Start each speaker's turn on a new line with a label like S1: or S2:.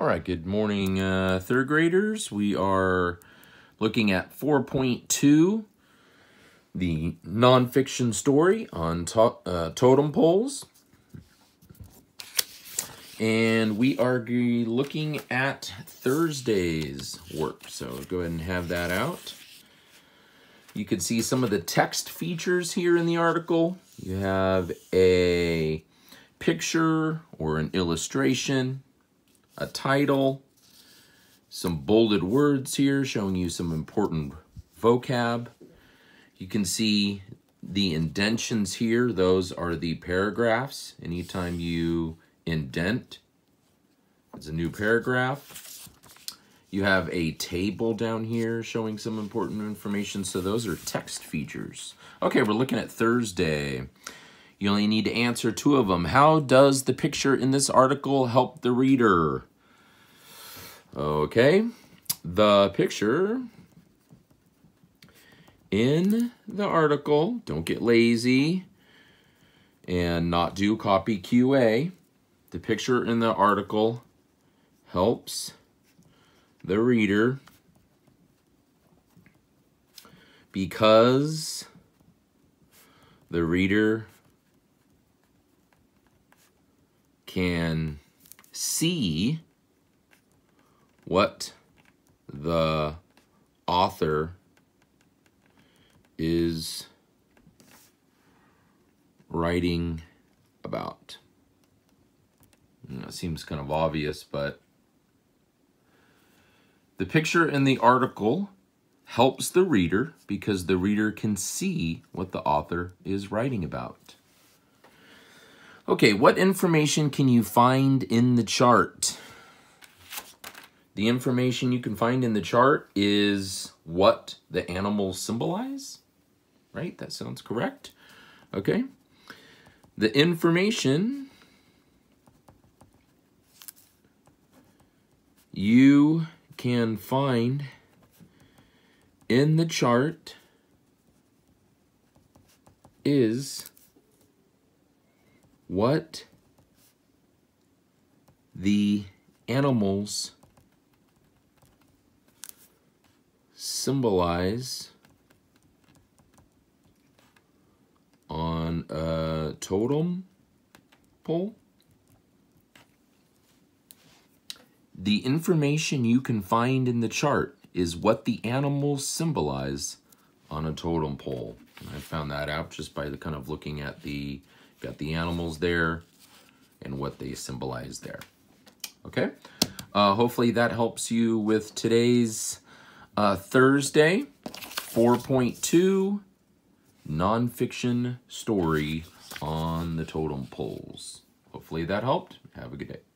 S1: All right, good morning, uh, third graders. We are looking at 4.2, the nonfiction story on to uh, totem poles. And we are looking at Thursday's work. So go ahead and have that out. You can see some of the text features here in the article. You have a picture or an illustration a title, some bolded words here showing you some important vocab. You can see the indentions here. Those are the paragraphs. Anytime you indent, it's a new paragraph. You have a table down here showing some important information. So those are text features. Okay, we're looking at Thursday. You only need to answer two of them. How does the picture in this article help the reader? Okay, the picture in the article, don't get lazy and not do copy QA. The picture in the article helps the reader because the reader can see what the author is writing about. It seems kind of obvious, but the picture in the article helps the reader because the reader can see what the author is writing about. Okay, what information can you find in the chart? The information you can find in the chart is what the animals symbolize, right? That sounds correct. Okay. The information you can find in the chart is what the animals symbolize on a totem pole. The information you can find in the chart is what the animals symbolize on a totem pole. And I found that out just by the kind of looking at the, got the animals there and what they symbolize there. Okay, uh, hopefully that helps you with today's uh, Thursday, 4.2 nonfiction story on the totem poles. Hopefully that helped. Have a good day.